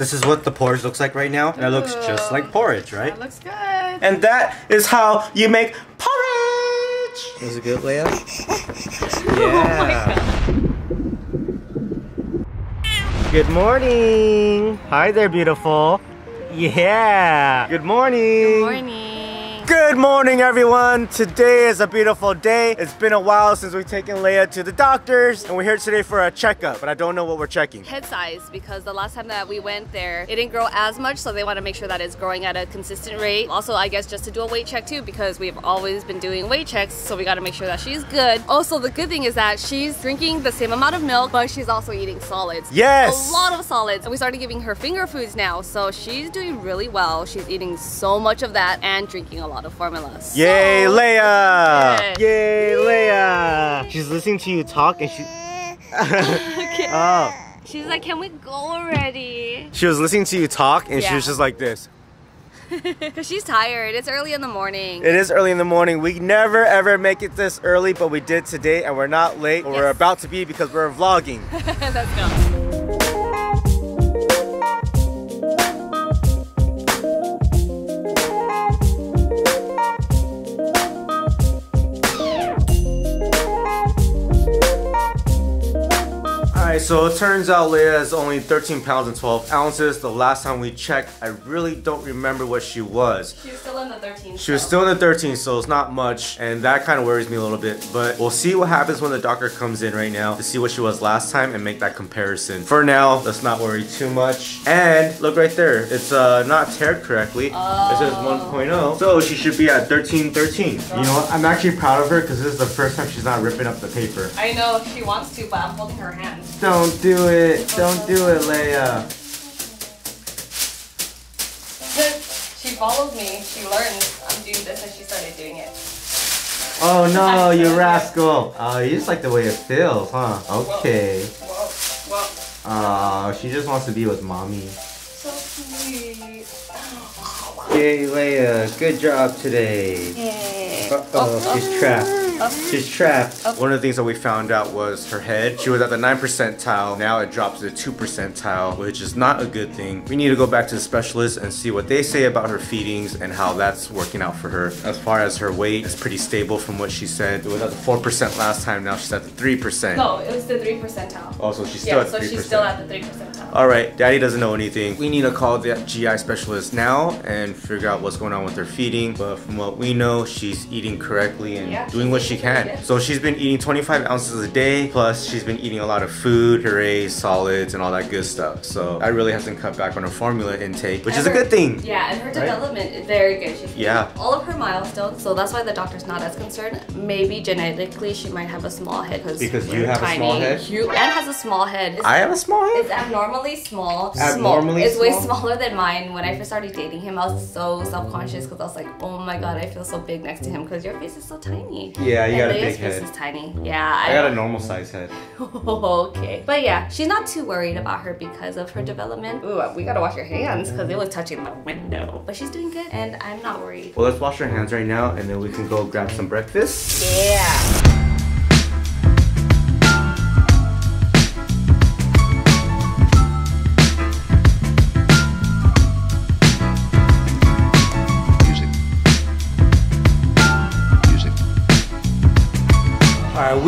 This is what the porridge looks like right now. And it looks just like porridge, right? That looks good. And that is how you make porridge! Was it good, Leia? Oh yeah. Good morning! Hi there, beautiful. Yeah! Good morning! Good morning. Good morning, everyone. Today is a beautiful day. It's been a while since we've taken Leia to the doctors, and we're here today for a checkup, but I don't know what we're checking. Head size because the last time that we went there, it didn't grow as much, so they want to make sure that it's growing at a consistent rate. Also, I guess just to do a weight check too, because we've always been doing weight checks, so we got to make sure that she's good. Also, the good thing is that she's drinking the same amount of milk, but she's also eating solids. Yes! A lot of solids. And we started giving her finger foods now, so she's doing really well. She's eating so much of that and drinking a lot of formulas. Yay, So- Leia! Good. Yay, Leia! She's listening to you talk and she. Okay. oh. She's like, can we go already? She was listening to you talk and she was just like this. Because she's tired. It's early in the morning. It is early in the morning. We never ever make it this early, but we did today and we're not late. but We're about to be because we're vlogging. Let's go. Alright, so it turns out Leia is only 13 pounds and 12 ounces. The last time we checked, I really don't remember what she was. She was still in the 13. She was still in the 13, so it's not much, and that kind of worries me a little bit. But we'll see what happens when the doctor comes in right now to see what she was last time and make that comparison. For now, let's not worry too much. And look right there, it's uh, not tared correctly. It says 1.0, so she should be at 13, 13. You know what? I'm actually proud of her because this is the first time she's not ripping up the paper. I know she wants to, but I'm holding her hand. Don't do it. Don't do it, Leia. Follows me. She learns I'm doing this, and she started doing it. Oh no, you rascal. Oh, you just like the way it feels, huh? Okay. Whoa, whoa, Oh, she just wants to be with mommy. so sweet. Yay, Leia. Good job today. Yay. Uh-oh, she's trapped. Up. She's trapped. One of the things that we found out was her head. She was at the 9 percentile. Now it drops to the 2 percentile, which is not a good thing. We need to go back to the specialist and see what they say about her feedings and how that's working out for her. As far as her weight, it's pretty stable from what she said. It was at the 4% last time. Now she's at the 3%. No, it was the three percentile. Oh, so she's still Yeah, at so 3%. she's still at the three percentile. All right, daddy doesn't know anything. We need to call the GI specialist now and figure out what's going on with her feeding. But from what we know, she's eating correctly and Yeah, doing what she eating can. So she's been eating 25 ounces a day, plus she's been eating a lot of food, purees, solids, and all that good stuff. So I really have to cut back on her formula intake, which is a good thing. Yeah, and her development is very good. She's Yeah. all of her milestones, so that's why the doctor's not as concerned. Maybe genetically she might have a small head Because you have a tiny. small head? You and has a small head. It's, I have a small head. it's abnormally small. Abnormally small. It's way smaller than mine. When I first started dating him, I was so self-conscious because I was like, oh my god, I feel so big next to him because your face is so tiny. Yeah, you got a big head. is tiny. Yeah, I got a normal size head. okay. But yeah, she's not too worried about her because of her development. Ooh, uh, we gotta wash your hands because it was touching the window. But she's doing good and I'm not worried. Well, let's wash our hands right now and then we can go grab some breakfast. Yeah.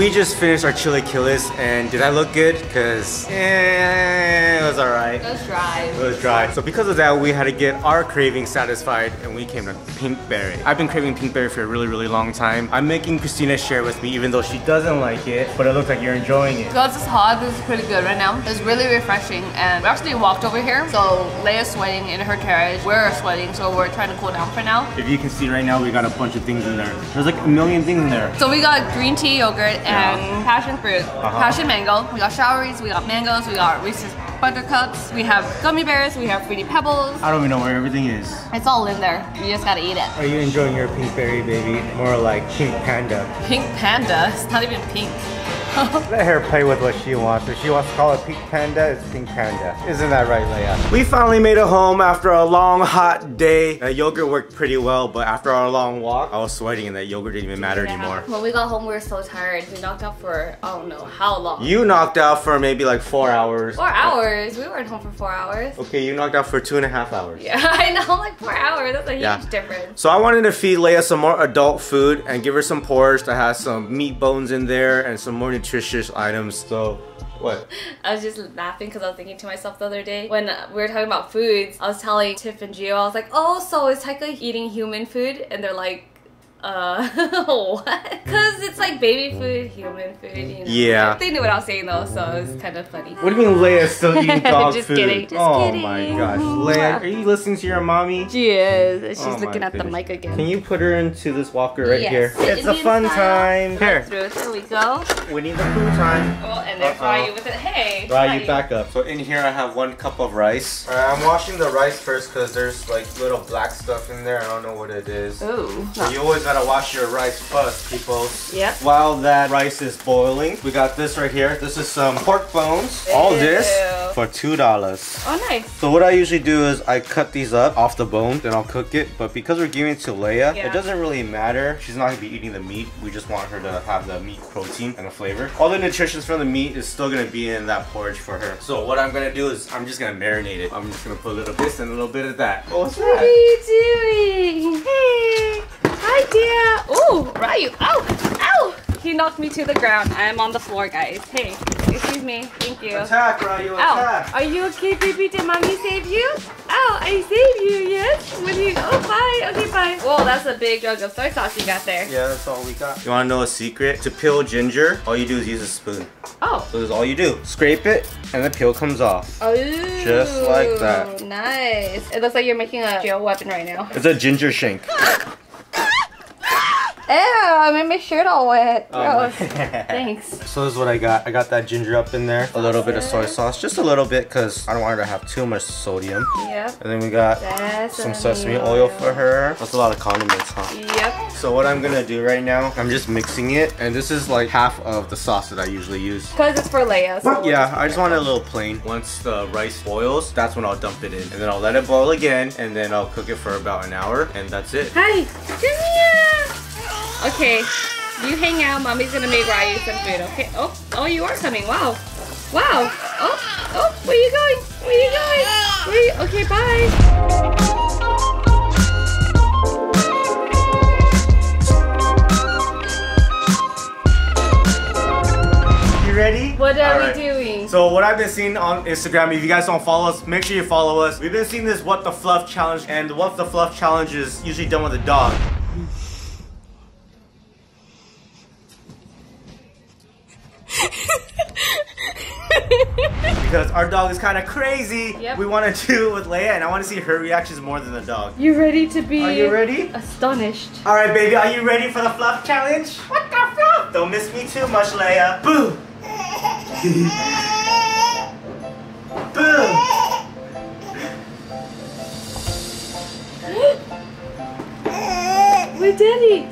We just finished our chili chilaquiles and did I look good? Cause eh, it was alright. Let's drive. It was dry. So because of that, we had to get our craving satisfied and we came to Pinkberry. I've been craving Pinkberry for a really, really long time. I'm making Christina share with me even though she doesn't like it, but it looks like you're enjoying it. Because it's hot, this is pretty good right now. It's really refreshing and we actually walked over here. So Leia's sweating in her carriage. We're sweating, so we're trying to cool down for now. If you can see right now, we got a bunch of things in there. There's like a million things in there. So we got green tea yogurt and passion fruit, Uh-huh. passion mango. We got showeries, we got mangoes, we got Reese's buttercups, we have gummy bears, we have fruity pebbles. I don't even know where everything is. It's all in there. You just gotta eat it. Are you enjoying your Pinkberry, baby? More like Pink Panda. Pink panda. It's not even pink. Let her play with what she wants. If she wants to call it Pink Panda, it's Pink Panda. Isn't that right, Leia? We finally made it home after a long, hot day. That yogurt worked pretty well, but after our long walk, I was sweating and that yogurt didn't even matter anymore. When we got home, we were so tired. We knocked out for I don't know how long. You knocked out for maybe like four hours. Four hours. We weren't home for four hours. Okay, you knocked out for two and a half hours. Yeah, I know, like four hours. That's a huge Yeah. difference. So I wanted to feed Leia some more adult food and give her some porridge that has some meat bones in there and some more nutritious items. So, what? I was just laughing because I was thinking to myself the other day when we were talking about foods. I was telling Tiff and Geo, I was like, "Oh, so is Taika eating human food?" And they're like, "Uh, what?" Because it's like baby food, human food. You know? Yeah. They knew what I was saying though, so it was kind of funny. What do you mean Leia's still eating dog Just food? kidding, just oh kidding. my gosh. Leia, are you listening to your mommy? She is. She's Oh my looking at the mic again. Can you put her into this walker right Yes. here? Sit It's a fun style. time. Here, Through. There we go. we need the food time. Oh, and there's Uh-oh. Ryu with it. Hey. Right, you back up. So in here I have one cup of rice. Alright, I'm washing the rice first because there's like little black stuff in there. I don't know what it is. Ooh. So you always gotta wash your rice first, people. Yep. While that rice is boiling, we got this right here. This is some pork bones. All this for two dollars. Oh, nice. So what I usually do is I cut these up off the bone, then I'll cook it. But because we're giving it to Leia, Yeah. it doesn't really matter. She's not gonna be eating the meat. We just want her to have the meat protein and the flavor. All the nutrition from the meat is still gonna be in that porridge for her. So what I'm gonna do is I'm just gonna marinate it. I'm just gonna put a little this and a little bit of that. Oh, what's What are you doing? Hey. Hi, dear. Ooh, Ryu. Ow. Ow. He knocked me to the ground. I am on the floor, guys. Hey. Excuse me. Thank you. Attack, Ryu, Ow. attack. Are you okay, baby? Did mommy save you? Ow, I saved you, yes? When you oh bye. Okay, bye. Whoa, that's a big jug of soy sauce you got there. Yeah, that's all we got. You wanna know a secret? To peel ginger, all you do is use a spoon. Oh. So that's all you do. Scrape it, and the peel comes off. Oh. Just like that. Nice. It looks like you're making a jail weapon right now. It's a ginger shank. Ew, I made my shirt all wet. Oh, Gross. Thanks. So this is what I got. I got that ginger up in there. A little bit of soy sauce, just a little bit, cause I don't want her to have too much sodium. Yep. And then we got some sesame oil for her. That's a lot of condiments, huh? Yep. So what I'm gonna do right now, I'm just mixing it, and this is like half of the sauce that I usually use. Because it's for Leia. So Yeah, I just want it a little plain. Once the rice boils, that's when I'll dump it in. And then I'll let it boil again, and then I'll cook it for about an hour, and that's it. Hi. Come here. Okay. You hang out. Mommy's gonna make Ryu some food. Okay. Oh. Oh, you are coming. Wow. Wow. Oh. Oh. Where you going? Where you going? Where you? Okay. Bye. You ready? What are Alright. we doing? So what I've been seeing on Instagram, if you guys don't follow us, make sure you follow us. We've been seeing this What the Fluff challenge, and the What the Fluff challenge is usually done with a dog. Because our dog is kind of crazy. Yep. We want to do it with Leia, and I want to see her reactions more than the dog. You ready to be? Are you ready? Astonished. All right, baby, are you ready for the fluff challenge? What the fluff? Don't miss me too much, Leia. Boo! Boo! Where's Daddy?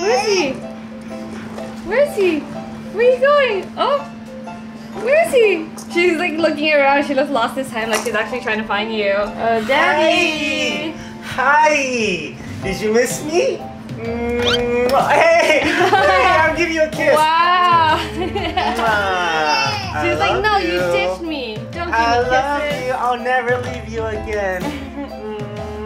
Where's he? Where's he? Where are you going? Oh, where is he? She's like looking around. She just lost his time. Like she's actually trying to find you. Uh, Daddy. Hi! Did you miss me? Mm, hey! Hey, I'll give you a kiss. Wow. Mwah. She's like, no, you. ditched me. Don't give I me love you. I'll never leave you again.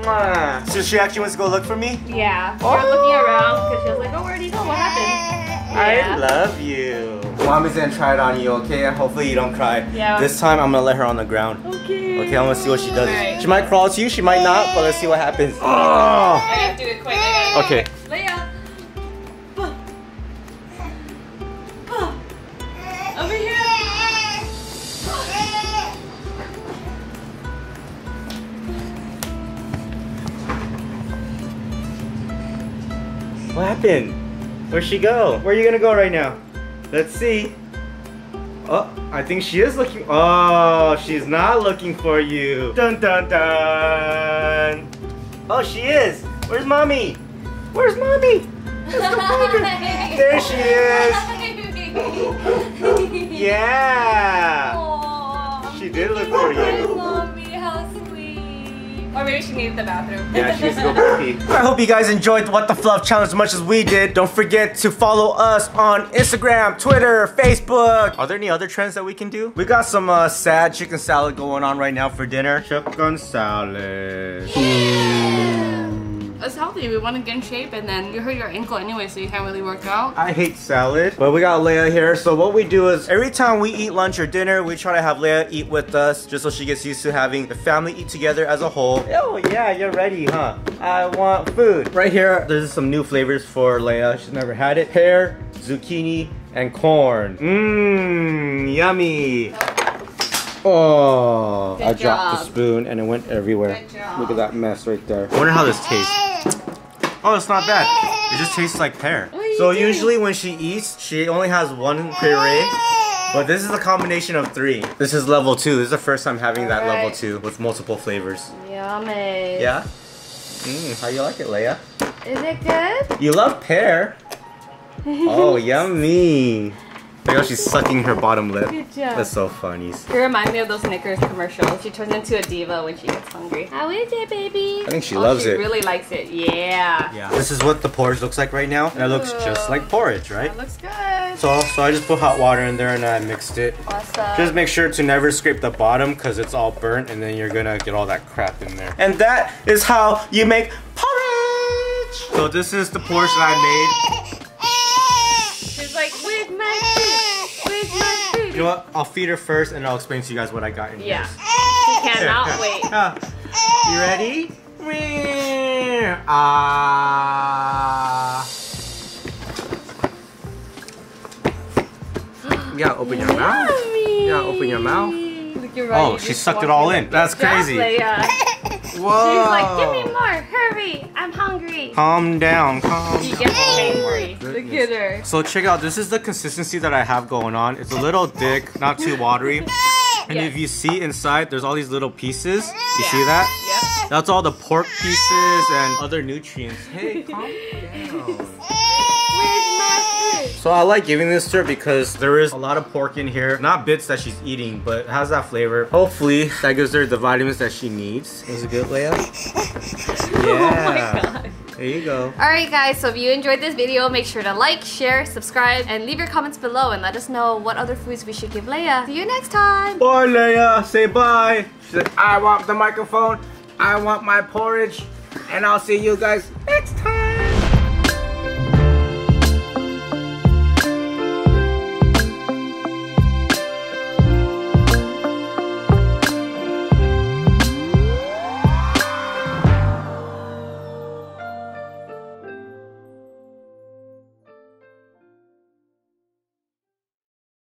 So she actually wants to go look for me? Yeah. We're looking around because she was like, oh, where'd he go? What happened? I love you. Mommy's gonna try it on you, okay? Hopefully you don't cry. Yeah. This time I'm gonna let her on the ground. Okay. Okay, I'm gonna see what she does. Alright. She might crawl to you, she might not, but let's see what happens. Oh! I gotta do it quick. I gotta Okay. Leia. Bah. Bah. Over here. What happened? Where'd she go? Where are you gonna go right now? Let's see. Oh, I think she is looking. Oh, she's not looking for you. Dun dun dun. Oh, she is. Where's mommy? Where's mommy? Let's go find her. There she is. Yeah! Aww. She did look for you. Mommy. Or maybe she needed the bathroom. Yeah, she needs to go pee. I hope you guys enjoyed the What the Fluff challenge as much as we did. Don't forget to follow us on Instagram, Twitter, Facebook. Are there any other trends that we can do? We got some uh, sad chicken salad going on right now for dinner. Chicken salad. It's healthy. We want to get in shape, and then you hurt your ankle anyway, so you can't really work out. I hate salad, but we got Leia here. So what we do is every time we eat lunch or dinner, we try to have Leia eat with us, just so she gets used to having the family eat together as a whole. Oh yeah, you're ready, huh? I want food. Right here, there's some new flavors for Leia. She's never had it. Pear, zucchini, and corn. Mmm, yummy. Oh, Good I dropped the spoon and it went everywhere. Look at that mess right there. I wonder how this tastes. Oh, it's not bad. It just tastes like pear. What are you So doing? usually when she eats, she only has one puree. But this is a combination of three. This is level two. This is the first time having that level two with multiple flavors. Yummy. Yeah? Mmm, how do you like it, Leia? Is it good? You love pear. Oh, yummy. Look how she's sucking her bottom lip. Good job. That's so funny. You remind me of those Snickers commercials. She turns into a diva when she gets hungry. How is it, baby? I think she oh, loves she it. really likes it. Yeah. Yeah. This is what the porridge looks like right now. And it looks just like porridge, right? That looks good. So, so I just put hot water in there and I mixed it. Awesome. Just make sure to never scrape the bottom because it's all burnt and then you're gonna get all that crap in there. And that is how you make porridge! So this is the porridge that I She's like, where's my food? Where's my made. food? You know what? I'll feed her first and I'll explain to you guys what I got in Yeah. here. She cannot wait. Ah, you ready? Ah. Yeah, open your mouth. Yeah, open your mouth. Look, right. Oh, You she sucked it all in. That's Good job, crazy. Leia. Whoa. She's like, give me more. Hurry. I'm hungry. Calm down, calm She down. gets hangry. Look at her. So check out, this is the consistency that I have going on. It's a little thick, not too watery. And Yes. if you see inside, there's all these little pieces. You Yeah. see that? Yep. That's all the pork pieces and other nutrients. Hey, calm down. Where's my food? So I like giving this to her because there is a lot of pork in here. Not bits that she's eating, but it has that flavor. Hopefully, that gives her the vitamins that she needs. Is it good, Leia? Oh my Yeah. god. There you go. Alright guys, so if you enjoyed this video, make sure to like, share, subscribe, and leave your comments below and let us know what other foods we should give Leia. See you next time! Bye, Leia. Say bye. She said, I want the microphone. I want my porridge. And I'll see you guys next time.